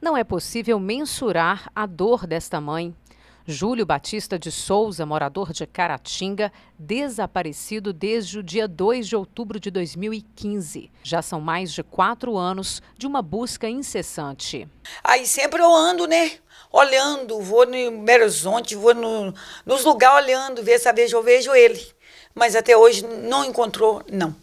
Não é possível mensurar a dor desta mãe. Júlio Batista de Souza, morador de Caratinga, desaparecido desde o dia 2 de outubro de 2015. Já são mais de quatro anos de uma busca incessante. Aí sempre eu ando, né? Olhando, vou no Belo Horizonte, vou no, nos lugares olhando, ver se eu vejo ele. Mas até hoje não encontrou, não.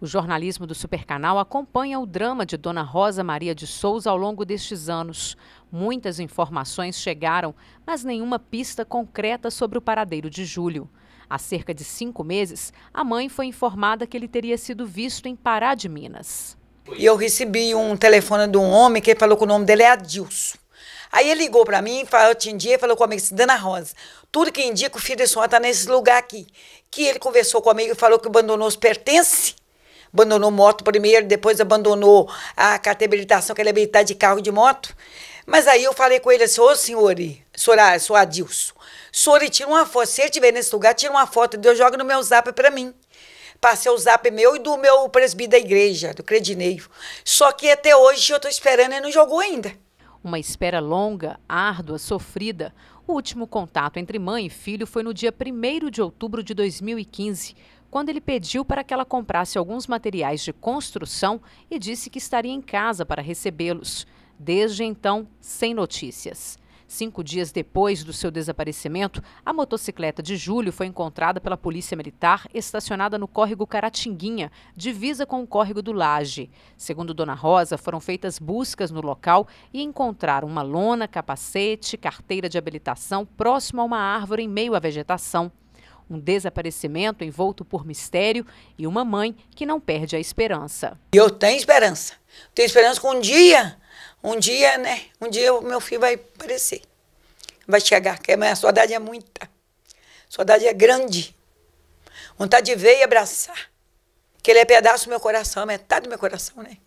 O jornalismo do Supercanal acompanha o drama de Dona Rosa Maria de Souza ao longo destes anos. Muitas informações chegaram, mas nenhuma pista concreta sobre o paradeiro de Júlio. Há cerca de cinco meses, a mãe foi informada que ele teria sido visto em Pará de Minas. E eu recebi um telefone de um homem que falou que o nome dele é Adilson. Aí ele ligou para mim, falou, atendi, e falou comigo assim, Dana Rosa, tudo que indica o filho da senhora está nesse lugar aqui. Que ele conversou comigo e falou que abandonou os pertences abandonou moto primeiro, depois abandonou a carteira de habilitação, que ele é habilitado de carro e de moto. Mas aí eu falei com ele assim, ô senhor, senhor, senhor Adilson, senhor, tira uma foto, se ele estiver nesse lugar, tira uma foto, Deus joga no meu zap para mim. Passei o zap meu e do meu presbítero da igreja, do Credineio. Só que até hoje eu estou esperando e não jogou ainda. Uma espera longa, árdua, sofrida. O último contato entre mãe e filho foi no dia 1 de outubro de 2015 quando ele pediu para que ela comprasse alguns materiais de construção e disse que estaria em casa para recebê-los. Desde então, sem notícias. Cinco dias depois do seu desaparecimento, a motocicleta de Júlio foi encontrada pela Polícia Militar estacionada no córrego Caratinguinha, divisa com o córrego do Laje. Segundo Dona Rosa, foram feitas buscas no local e encontraram uma lona, capacete, carteira de habilitação próximo a uma árvore em meio à vegetação um desaparecimento envolto por mistério e uma mãe que não perde a esperança. Eu tenho esperança. Tenho esperança que um dia, um dia, né? Um dia o meu filho vai aparecer. Vai chegar, porque a minha saudade é muita. A saudade é grande. Vontade de ver e abraçar. Que ele é pedaço do meu coração, metade do meu coração, né?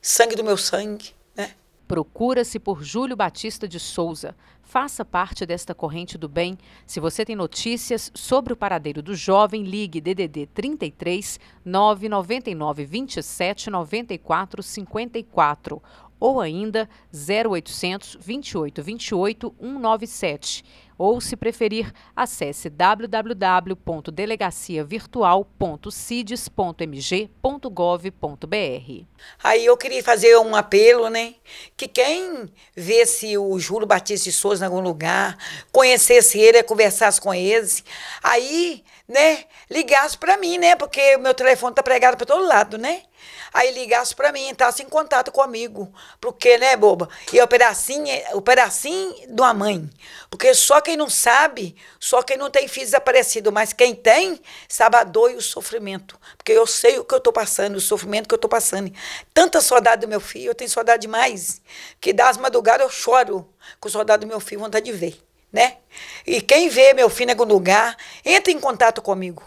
Sangue do meu sangue, né? Procura-se por Júlio Batista de Souza. Faça parte desta corrente do bem. Se você tem notícias sobre o paradeiro do jovem, ligue DDD 33 999 27 94 54 ou ainda 0800 28 28 197. Ou, se preferir, acesse www.delegaciavirtual.cides.mg.gov.br. Aí eu queria fazer um apelo, né? Que quem vê-se o Júlio Batista de Souza em algum lugar, conhecesse ele, conversasse com eles, aí, né, ligasse para mim, né? Porque o meu telefone tá pregado para todo lado, né? Aí ligasse para mim, entrasse em contato comigo. Porque, né, boba? E o pedacinho, o pedacinho de uma mãe. Porque só quem não sabe, só quem não tem filho desaparecido, mas quem tem, sabe a dor e o sofrimento. Porque eu sei o que eu estou passando, o sofrimento que eu estou passando. Tanta saudade do meu filho, eu tenho saudade demais. Que das madrugadas eu choro com saudade do meu filho, vontade de ver, né? E quem vê meu filho em algum lugar, entra em contato comigo.